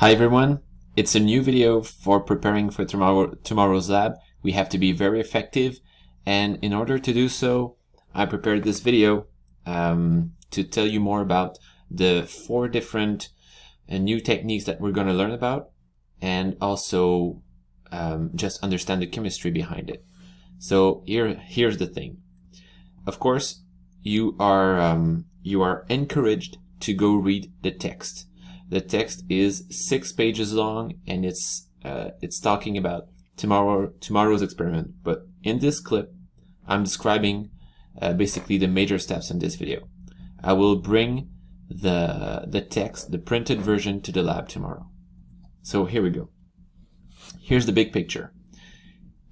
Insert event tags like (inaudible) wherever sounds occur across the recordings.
Hi everyone, it's a new video for preparing for tomorrow, tomorrow's lab. We have to be very effective and in order to do so, I prepared this video um, to tell you more about the four different uh, new techniques that we're going to learn about and also um, just understand the chemistry behind it. So here, here's the thing. Of course, you are um, you are encouraged to go read the text the text is six pages long and it's uh, it's talking about tomorrow tomorrow's experiment. But in this clip, I'm describing uh, basically the major steps in this video. I will bring the the text, the printed version, to the lab tomorrow. So here we go. Here's the big picture.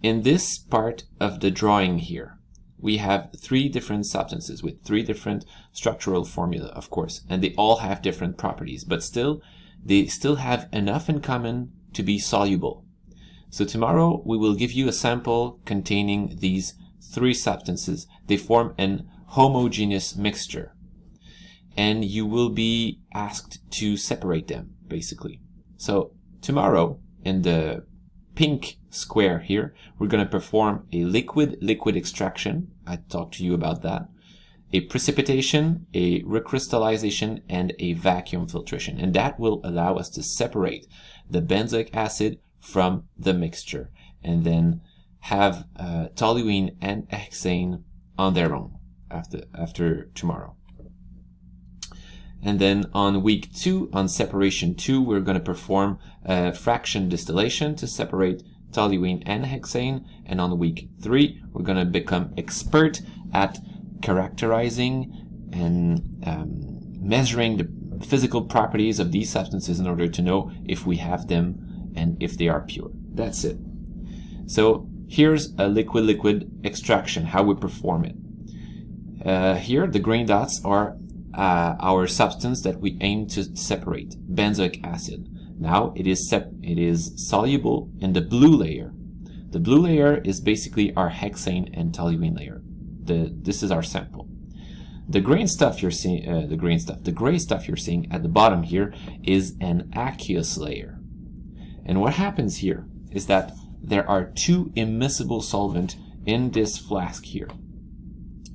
In this part of the drawing here, we have three different substances with three different structural formula, of course, and they all have different properties, but still, they still have enough in common to be soluble. So tomorrow we will give you a sample containing these three substances. They form an homogeneous mixture. And you will be asked to separate them, basically. So tomorrow, in the pink square here, we're going to perform a liquid-liquid extraction. I talked to you about that. A precipitation, a recrystallization, and a vacuum filtration. And that will allow us to separate the benzoic acid from the mixture and then have uh, toluene and hexane on their own after, after tomorrow. And then on week two, on separation two, we're going to perform a fraction distillation to separate toluene and hexane. And on week three, we're going to become expert at characterizing and um, measuring the physical properties of these substances in order to know if we have them and if they are pure. That's it. So here's a liquid-liquid extraction, how we perform it. Uh, here, the green dots are uh, our substance that we aim to separate, benzoic acid. Now it is it is soluble in the blue layer. The blue layer is basically our hexane and toluene layer. The this is our sample. The green stuff you're seeing, uh, the green stuff, the gray stuff you're seeing at the bottom here is an aqueous layer. And what happens here is that there are two immiscible solvent in this flask here.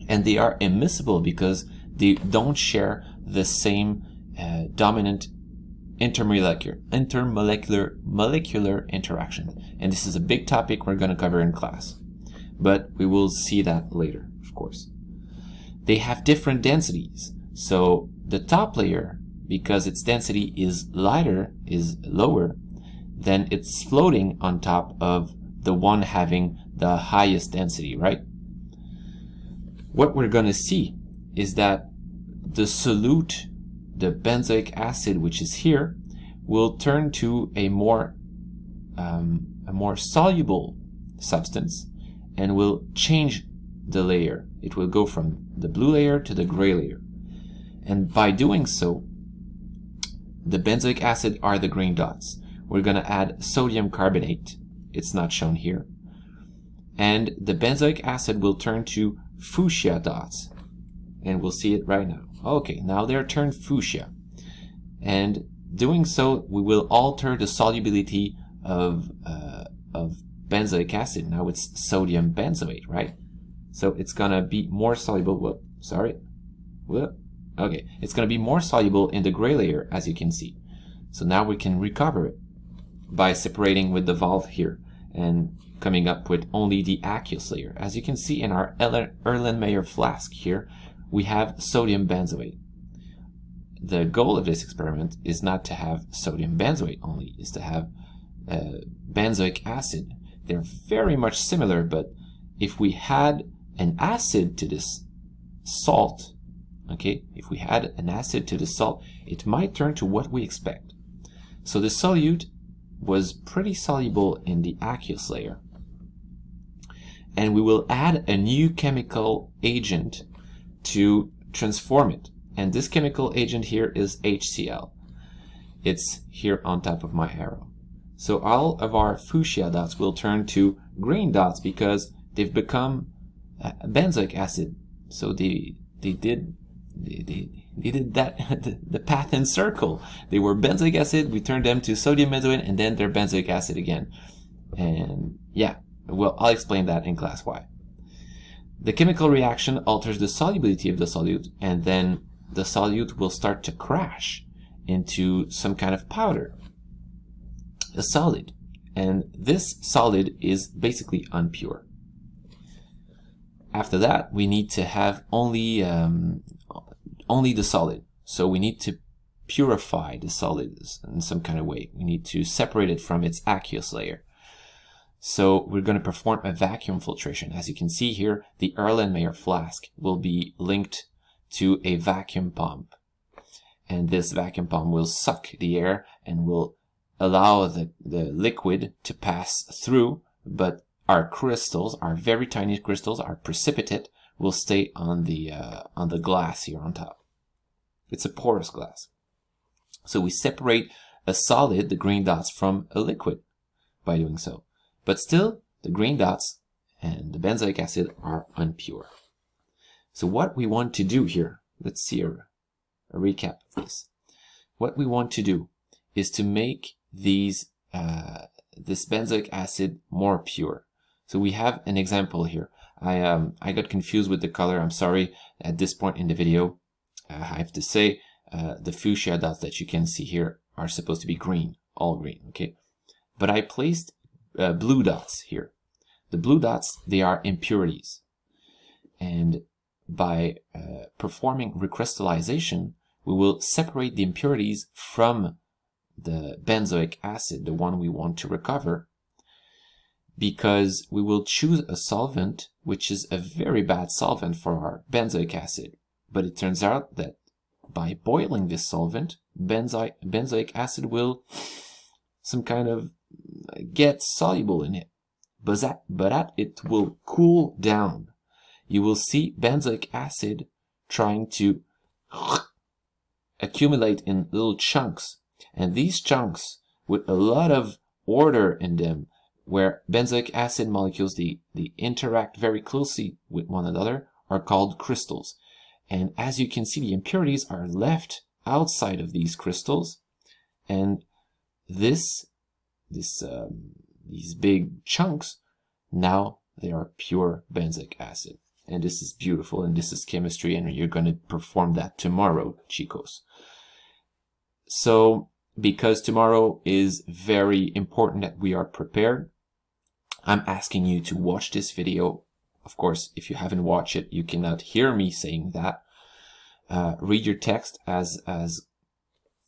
And they are immiscible because they don't share the same uh, dominant intermolecular, intermolecular molecular interaction. And this is a big topic we're going to cover in class. But we will see that later, of course. They have different densities. So the top layer, because its density is lighter, is lower, then it's floating on top of the one having the highest density, right? What we're going to see is that the solute, the benzoic acid, which is here, will turn to a more um, a more soluble substance and will change the layer. It will go from the blue layer to the gray layer. And by doing so, the benzoic acid are the green dots. We're going to add sodium carbonate. It's not shown here. And the benzoic acid will turn to fuchsia dots. And we'll see it right now. Okay, now they're turned fuchsia. And doing so, we will alter the solubility of, uh, of benzoic acid. Now it's sodium benzoate, right? So it's gonna be more soluble, whoop, sorry, whoop, okay. It's gonna be more soluble in the gray layer, as you can see. So now we can recover it by separating with the valve here and coming up with only the aqueous layer. As you can see in our Erlenmeyer flask here, we have sodium benzoate. The goal of this experiment is not to have sodium benzoate only, is to have uh, benzoic acid. They're very much similar, but if we had an acid to this salt, okay, if we had an acid to the salt, it might turn to what we expect. So the solute was pretty soluble in the aqueous layer. And we will add a new chemical agent to transform it. And this chemical agent here is HCl. It's here on top of my arrow. So all of our fuchsia dots will turn to green dots because they've become uh, benzoic acid. So they, they did they, they, they did that (laughs) the, path in circle. They were benzoic acid, we turned them to sodium benzoate, and then they're benzoic acid again. And yeah, well, I'll explain that in class Y. The chemical reaction alters the solubility of the solute, and then the solute will start to crash into some kind of powder, a solid. And this solid is basically unpure. After that, we need to have only um, only the solid. So we need to purify the solid in some kind of way. We need to separate it from its aqueous layer. So we're going to perform a vacuum filtration. As you can see here, the Erlenmeyer flask will be linked to a vacuum pump. And this vacuum pump will suck the air and will allow the, the liquid to pass through, but our crystals, our very tiny crystals, our precipitate, will stay on the, uh, on the glass here on top. It's a porous glass. So we separate a solid, the green dots, from a liquid by doing so. But still, the green dots and the benzoic acid are unpure. So what we want to do here, let's see a, a recap of this. What we want to do is to make these uh, this benzoic acid more pure. So we have an example here. I um I got confused with the color. I'm sorry. At this point in the video, uh, I have to say uh, the fuchsia dots that you can see here are supposed to be green, all green. Okay, but I placed uh, blue dots here. The blue dots they are impurities, and by uh, performing recrystallization, we will separate the impurities from the benzoic acid, the one we want to recover, because we will choose a solvent which is a very bad solvent for our benzoic acid. But it turns out that by boiling this solvent, benzoic, benzoic acid will some kind of get soluble in it. But that, but that it will cool down. You will see benzoic acid trying to accumulate in little chunks and these chunks with a lot of order in them, where benzoic acid molecules, they, they interact very closely with one another, are called crystals. And as you can see, the impurities are left outside of these crystals. And this, this, um, these big chunks, now they are pure benzoic acid. And this is beautiful, and this is chemistry, and you're going to perform that tomorrow, chicos. So because tomorrow is very important that we are prepared, I'm asking you to watch this video. Of course, if you haven't watched it, you cannot hear me saying that. Uh, read your text as as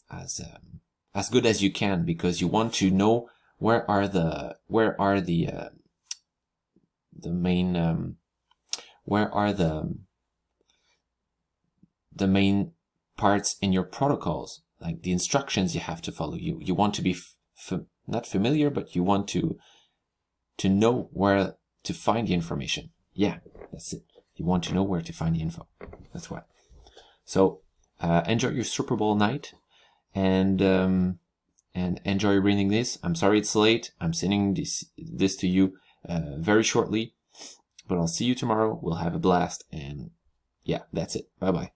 as um, as good as you can because you want to know where are the where are the uh, the main um, where are the the main parts in your protocols like the instructions you have to follow. You you want to be not familiar, but you want to to know where to find the information. Yeah, that's it. You want to know where to find the info. That's why. So uh, enjoy your Super Bowl night, and um, and enjoy reading this. I'm sorry it's late. I'm sending this this to you uh, very shortly, but I'll see you tomorrow. We'll have a blast, and yeah, that's it. Bye bye.